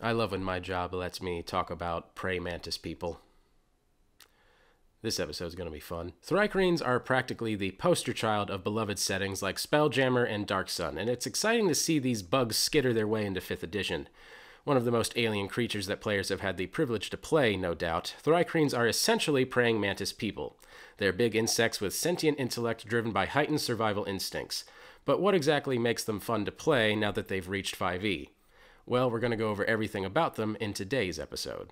I love when my job lets me talk about praying mantis people. This episode is going to be fun. Thri-Kreens are practically the poster child of beloved settings like Spelljammer and Dark Sun, and it's exciting to see these bugs skitter their way into 5th edition. One of the most alien creatures that players have had the privilege to play, no doubt, Thri-Kreens are essentially praying mantis people. They're big insects with sentient intellect driven by heightened survival instincts. But what exactly makes them fun to play now that they've reached 5e? Well, we're going to go over everything about them in today's episode.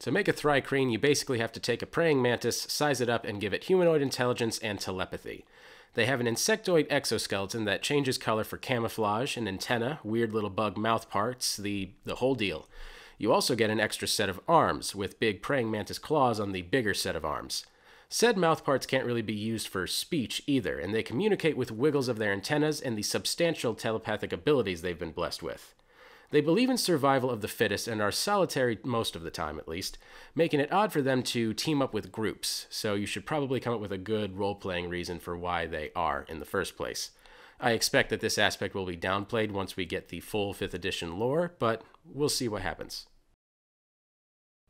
To make a Thri-Kreen, you basically have to take a praying mantis, size it up, and give it humanoid intelligence and telepathy. They have an insectoid exoskeleton that changes color for camouflage, an antenna, weird little bug mouth parts, the, the whole deal. You also get an extra set of arms, with big praying mantis claws on the bigger set of arms. Said mouth parts can't really be used for speech either, and they communicate with wiggles of their antennas and the substantial telepathic abilities they've been blessed with. They believe in survival of the fittest and are solitary most of the time, at least, making it odd for them to team up with groups, so you should probably come up with a good role playing reason for why they are in the first place. I expect that this aspect will be downplayed once we get the full 5th edition lore, but we'll see what happens.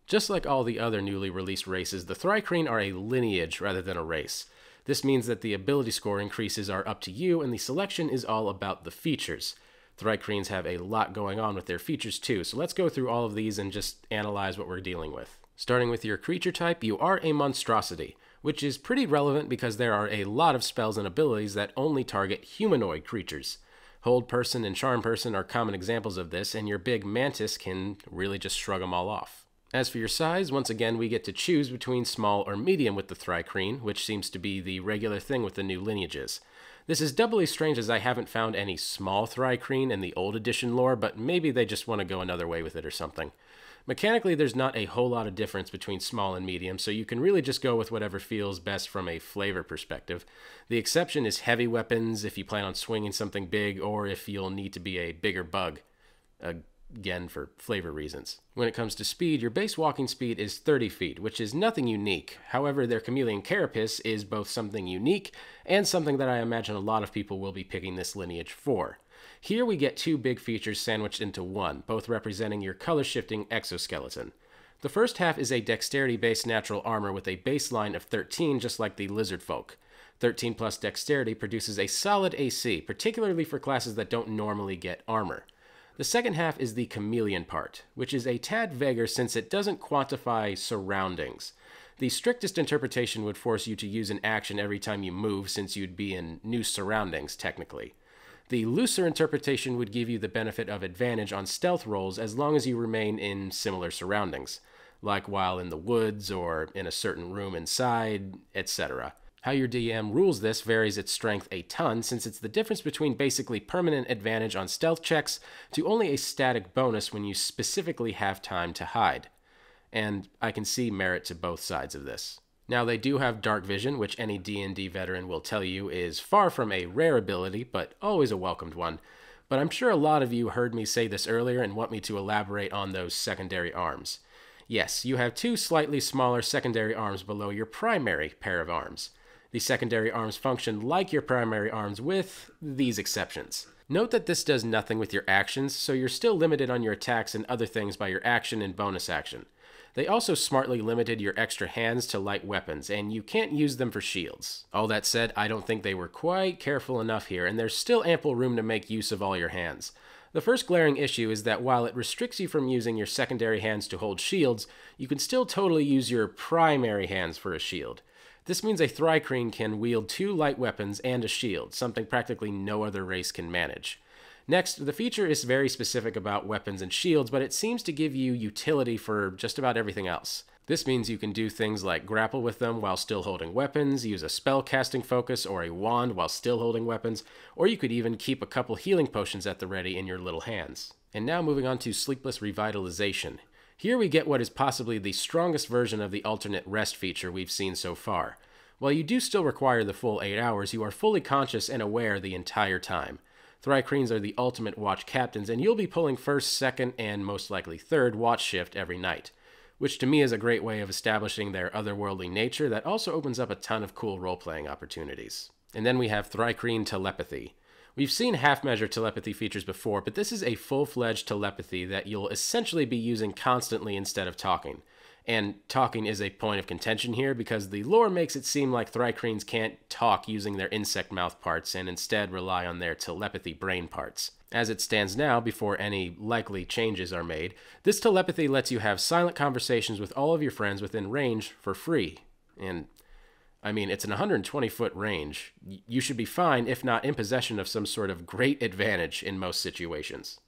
Just like all the other newly released races, the Thri-Kreen are a lineage rather than a race. This means that the ability score increases are up to you, and the selection is all about the features. Thri-Kreens have a lot going on with their features too, so let's go through all of these and just analyze what we're dealing with. Starting with your creature type, you are a monstrosity, which is pretty relevant because there are a lot of spells and abilities that only target humanoid creatures. Hold Person and Charm Person are common examples of this, and your big mantis can really just shrug them all off. As for your size, once again, we get to choose between small or medium with the Thri-Kreen, which seems to be the regular thing with the new lineages. This is doubly strange as I haven't found any small Thri-Kreen in the old edition lore, but maybe they just want to go another way with it or something. Mechanically, there's not a whole lot of difference between small and medium, so you can really just go with whatever feels best from a flavor perspective. The exception is heavy weapons if you plan on swinging something big or if you'll need to be a bigger bug again for flavor reasons. When it comes to speed, your base walking speed is 30 feet, which is nothing unique. However, their chameleon carapace is both something unique and something that I imagine a lot of people will be picking this lineage for. Here we get two big features sandwiched into one, both representing your color shifting exoskeleton. The first half is a dexterity based natural armor with a baseline of 13, just like the lizard folk. 13 plus dexterity produces a solid AC, particularly for classes that don't normally get armor. The second half is the chameleon part, which is a tad vaguer since it doesn't quantify surroundings. The strictest interpretation would force you to use an action every time you move, since you'd be in new surroundings, technically. The looser interpretation would give you the benefit of advantage on stealth rolls as long as you remain in similar surroundings, like while in the woods or in a certain room inside, etc. How your DM rules this varies its strength a ton, since it's the difference between basically permanent advantage on stealth checks to only a static bonus when you specifically have time to hide. And I can see merit to both sides of this. Now they do have dark vision, which any D&D veteran will tell you is far from a rare ability, but always a welcomed one. But I'm sure a lot of you heard me say this earlier and want me to elaborate on those secondary arms. Yes, you have two slightly smaller secondary arms below your primary pair of arms. The secondary arms function like your primary arms with these exceptions. Note that this does nothing with your actions, so you're still limited on your attacks and other things by your action and bonus action. They also smartly limited your extra hands to light weapons, and you can't use them for shields. All that said, I don't think they were quite careful enough here, and there's still ample room to make use of all your hands. The first glaring issue is that while it restricts you from using your secondary hands to hold shields, you can still totally use your primary hands for a shield. This means a Thri-Kreen can wield two light weapons and a shield, something practically no other race can manage. Next, the feature is very specific about weapons and shields, but it seems to give you utility for just about everything else. This means you can do things like grapple with them while still holding weapons, use a spell casting focus or a wand while still holding weapons, or you could even keep a couple healing potions at the ready in your little hands. And now moving on to Sleepless Revitalization. Here we get what is possibly the strongest version of the alternate rest feature we've seen so far. While you do still require the full 8 hours, you are fully conscious and aware the entire time. Thri-Kreens are the ultimate watch captains, and you'll be pulling first, second, and most likely third watch shift every night, which to me is a great way of establishing their otherworldly nature that also opens up a ton of cool role playing opportunities. And then we have Thri-kreen Telepathy. We've seen half measure telepathy features before, but this is a full fledged telepathy that you'll essentially be using constantly instead of talking. And talking is a point of contention here because the lore makes it seem like Thri-kreens can't talk using their insect mouth parts and instead rely on their telepathy brain parts. As it stands now, before any likely changes are made, this telepathy lets you have silent conversations with all of your friends within range for free. And I mean, it's an 120 foot range. You should be fine, if not in possession of some sort of great advantage in most situations.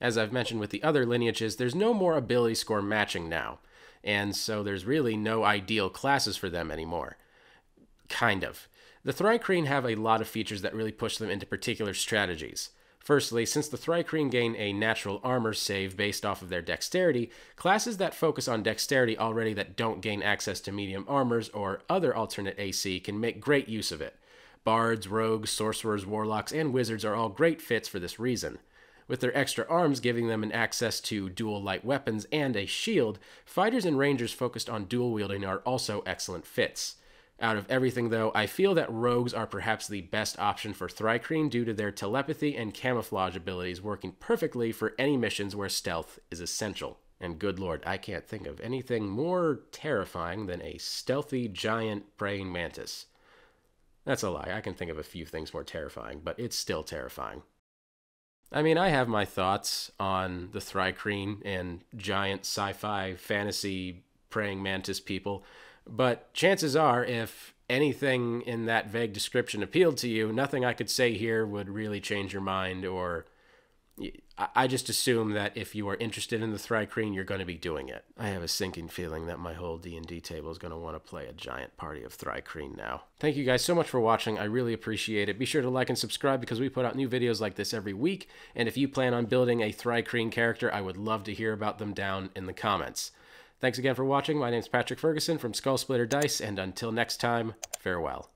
As I've mentioned with the other lineages, there's no more ability score matching now, and so there's really no ideal classes for them anymore. Kind of. The Thri-kreen have a lot of features that really push them into particular strategies. Firstly, since the Thri-kreen gain a natural armor save based off of their dexterity, classes that focus on dexterity already that don't gain access to medium armors or other alternate AC can make great use of it. Bards, rogues, sorcerers, warlocks, and wizards are all great fits for this reason. With their extra arms giving them an access to dual light weapons and a shield, fighters and rangers focused on dual wielding are also excellent fits. Out of everything, though, I feel that rogues are perhaps the best option for Thri-kreen due to their telepathy and camouflage abilities working perfectly for any missions where stealth is essential. And good lord, I can't think of anything more terrifying than a stealthy giant praying mantis. That's a lie. I can think of a few things more terrifying, but it's still terrifying. I mean, I have my thoughts on the Thri-kreen and giant sci fi fantasy praying mantis people. But chances are, if anything in that vague description appealed to you, nothing I could say here would really change your mind or I just assume that if you are interested in the Thri-kreen, you're going to be doing it. I have a sinking feeling that my whole D&D table is going to want to play a giant party of Thri-kreen now. Thank you guys so much for watching. I really appreciate it. Be sure to like and subscribe because we put out new videos like this every week. And if you plan on building a Thri-kreen character, I would love to hear about them down in the comments. Thanks again for watching. My name is Patrick Ferguson from Skull Splitter Dice, and until next time, farewell.